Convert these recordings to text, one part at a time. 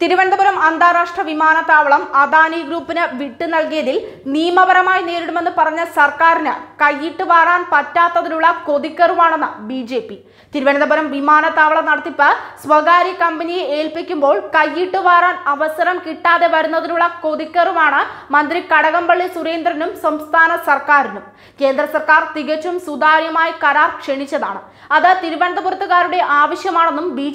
തിരുവനന്തപുരം അന്താരാഷ്ട്ര വിമാനത്താവളം അദാനി ഗ്രൂപ്പിന് വിട്ടു നൽകിയതിൽ നിയമപരമായി നേരിടുമെന്ന് പറഞ്ഞ സർക്കാരിന് കൈയിട്ട് വാറാൻ പറ്റാത്തതിലുള്ള കൊതിക്കറുവാണെന്ന് ബി ജെ പി. തിരുവനന്തപുരം വിമാനത്താവള നടത്തിപ്പ് സ്വകാര്യ കമ്പനിയെ ഏൽപ്പിക്കുമ്പോൾ കൈയിട്ട് വാറാൻ അവസരം കിട്ടാതെ വരുന്നതിനുള്ള കൊതിക്കറുവാണ് മന്ത്രി കടകംപള്ളി സുരേന്ദ്രനും സംസ്ഥാന സർക്കാരിനും. കേന്ദ്ര സർക്കാർ തികച്ചും സുതാര്യമായി കരാർ ക്ഷണിച്ചതാണ്. അത് തിരുവനന്തപുരത്തുകാരുടെ ആവശ്യമാണെന്നും ബി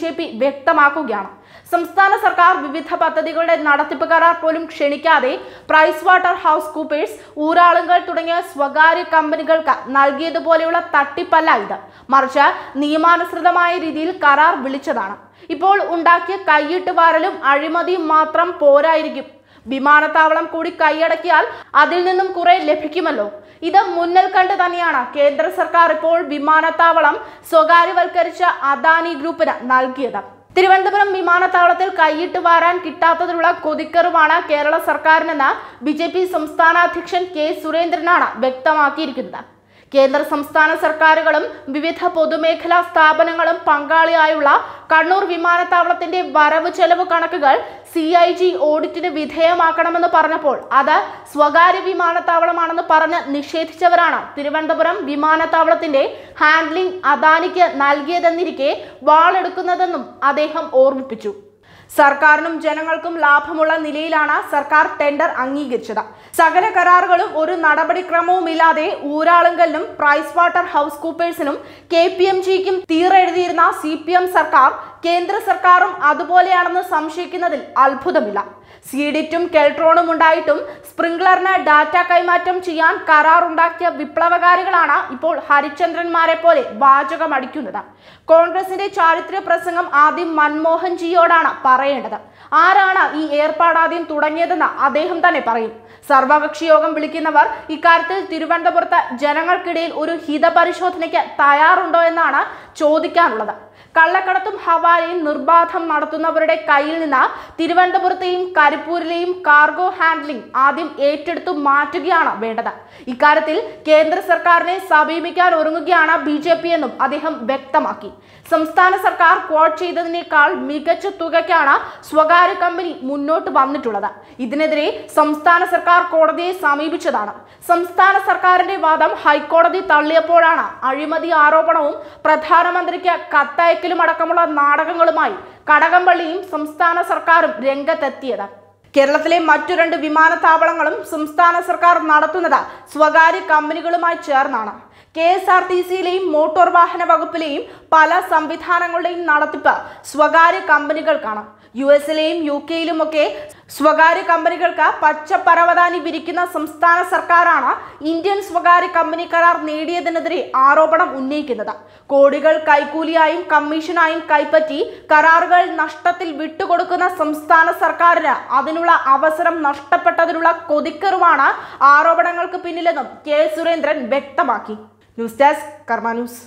വ്യക്തമാക്കുകയാണ്. സംസ്ഥാന സർക്കാർ വിവിധ പദ്ധതികളുടെ നടത്തിപ്പ് കരാർ പോലും ക്ഷണിക്കാതെ പ്രൈസ് വാട്ടർ ഹൗസ് കൂപ്പേഴ്സ് ഊരാളുകൾ തുടങ്ങിയ സ്വകാര്യ കമ്പനികൾക്ക് നൽകിയതുപോലെയുള്ള തട്ടിപ്പല്ല ഇത്. മറിച്ച് നിയമാനുസൃതമായ രീതിയിൽ കരാർ വിളിച്ചതാണ്. ഇപ്പോൾ ഉണ്ടാക്കിയ കൈയിട്ട് വാരലും അഴിമതിയും മാത്രം പോരായിരിക്കും. വിമാനത്താവളം കൂടി കൈയടക്കിയാൽ അതിൽ നിന്നും കുറെ ലഭിക്കുമല്ലോ. ഇത് മുന്നിൽ കണ്ട് തന്നെയാണ് കേന്ദ്ര സർക്കാർ ഇപ്പോൾ വിമാനത്താവളം സ്വകാര്യവൽക്കരിച്ച അദാനി ഗ്രൂപ്പിന് നൽകിയത്. തിരുവനന്തപുരം വിമാനത്താവളത്തിൽ കൈയിട്ട് വാരാൻ കിട്ടാത്തതിനുള്ള കൊതിക്കറുമാണ് കേരള സർക്കാരിനെന്ന് ബി ജെ പി സംസ്ഥാന അധ്യക്ഷൻ കെ സുരേന്ദ്രനാണ് വ്യക്തമാക്കിയിരിക്കുന്നത്. കേന്ദ്ര സംസ്ഥാന സർക്കാരുകളും വിവിധ പൊതുമേഖലാ സ്ഥാപനങ്ങളും പങ്കാളിയായുള്ള കണ്ണൂർ വിമാനത്താവളത്തിന്റെ വരവ് ചെലവ് കണക്കുകൾ സി ഐ ജി ഓഡിറ്റിന് വിധേയമാക്കണമെന്ന് പറഞ്ഞപ്പോൾ അത് സ്വകാര്യ വിമാനത്താവളമാണെന്ന് പറഞ്ഞ് നിഷേധിച്ചവരാണ്. തിരുവനന്തപുരം വിമാനത്താവളത്തിന്റെ ഹാൻഡ്ലിംഗ് അദാനിക്ക് നൽകിയതെന്നിരിക്കെ വാളെടുക്കുന്നതെന്നും അദ്ദേഹം ഓർമ്മിപ്പിച്ചു. സർക്കാരിനും ജനങ്ങൾക്കും ലാഭമുള്ള നിലയിലാണ് സർക്കാർ ടെൻഡർ അംഗീകരിച്ചത്. സകല കരാറുകളും ഒരു നടപടിക്രമവുമില്ലാതെ ഊരാളുങ്കലിനും പ്രൈസ് വാട്ടർ ഹൗസ് കൂപ്പേഴ്സിനും കെ പി എം ജിക്കും തീറെഴുതിയിരുന്ന സി പി എം സർക്കാർ കേന്ദ്ര സർക്കാരും അതുപോലെയാണെന്ന് സംശയിക്കുന്നതിൽ അത്ഭുതമില്ല. സീഡിറ്റും കെൽട്രോണും ഉണ്ടായിട്ടും സ്പ്രിംഗ്ലറിന് ഡാറ്റ കൈമാറ്റം ചെയ്യാൻ കരാറുണ്ടാക്കിയ വിപ്ലവകാരികളാണ് ഇപ്പോൾ ഹരിചന്ദ്രന്മാരെ പോലെ വാചകം അടിക്കുന്നത് കോൺഗ്രസിന്റെ ചാരിത്ര പ്രസംഗം ആദ്യം മൻമോഹൻ ജിയോടാണ് പറയേണ്ടത്. ആരാണ് ഈ ഏർപ്പാട് ആദ്യം തുടങ്ങിയതെന്ന് അദ്ദേഹം തന്നെ പറയും. സർവകക്ഷി യോഗം വിളിക്കുന്നവർ ഇക്കാര്യത്തിൽ തിരുവനന്തപുരത്ത് ജനങ്ങൾക്കിടയിൽ ഒരു ഹിതപരിശോധനയ്ക്ക് തയ്യാറുണ്ടോ എന്നാണ് ചോദിക്കാനുള്ളത്. കള്ളക്കടത്തും ഹവാലയും നിർബാധം നടത്തുന്നവരുടെ കയ്യിൽ നിന്ന് തിരുവനന്തപുരത്തെയും കരിപ്പൂരിലെയും കാർഗോ ഹാൻഡ്ലിംഗ് ആദ്യം ഏറ്റെടുത്തു മാറ്റുകയാണ് വേണ്ടത്. ഇക്കാര്യത്തിൽ കേന്ദ്ര സർക്കാരിനെ സമീപിക്കാൻ ഒരുങ്ങുകയാണ് ബി ജെ പി എന്നും അദ്ദേഹം വ്യക്തമാക്കി. സംസ്ഥാന സർക്കാർ ക്വാട്ട് ചെയ്തതിനേക്കാൾ മികച്ച തുകയ്ക്കാണ് സ്വകാര്യ കമ്പനി മുന്നോട്ട് വന്നിട്ടുള്ളത്. ഇതിനെതിരെ സംസ്ഥാന സർക്കാർ കോടതിയെ സമീപിച്ചതാണ്. സംസ്ഥാന സർക്കാരിന്റെ വാദം ഹൈക്കോടതി തള്ളിയപ്പോഴാണ് അഴിമതി ആരോപണവും പ്രധാനമന്ത്രിക്ക് കത്തയക്കലും അടക്കമുള്ള നാടകങ്ങളുമായി കടകംപള്ളിയും സംസ്ഥാന സർക്കാരും രംഗത്തെത്തിയത്. കേരളത്തിലെ മറ്റു രണ്ട് വിമാനത്താവളങ്ങളും സംസ്ഥാന സർക്കാർ നടത്തുന്നത് സ്വകാര്യ കമ്പനികളുമായി ചേർന്നാണ്. കെ എസ് ആർ ടി സിയിലെയും മോട്ടോർ വാഹന വകുപ്പിലെയും പല സംവിധാനങ്ങളുടെയും നടത്തിപ്പ് സ്വകാര്യ കമ്പനികൾക്കാണ് യു എസിലെയും യു കെയിലുമൊക്കെ സ്വകാര്യ കമ്പനികൾക്ക് പച്ചപ്പരവതാനി വിരിക്കുന്ന സംസ്ഥാന സർക്കാരാണ് ഇന്ത്യൻ സ്വകാര്യ കമ്പനി കരാർ നേടിയതിനെതിരെ ആരോപണം ഉന്നയിക്കുന്നത്. കോടികൾ കൈക്കൂലിയായും കമ്മീഷനായും കൈപ്പറ്റി കരാറുകൾ നഷ്ടത്തിൽ വിട്ടുകൊടുക്കുന്ന സംസ്ഥാന സർക്കാരിന് അതിനുള്ള അവസരം നഷ്ടപ്പെട്ടതിനുള്ള കൊതിക്കറുവാണ് ആരോപണങ്ങൾക്ക് പിന്നിലെന്നും കെ സുരേന്ദ്രൻ വ്യക്തമാക്കി. News desk Karma news.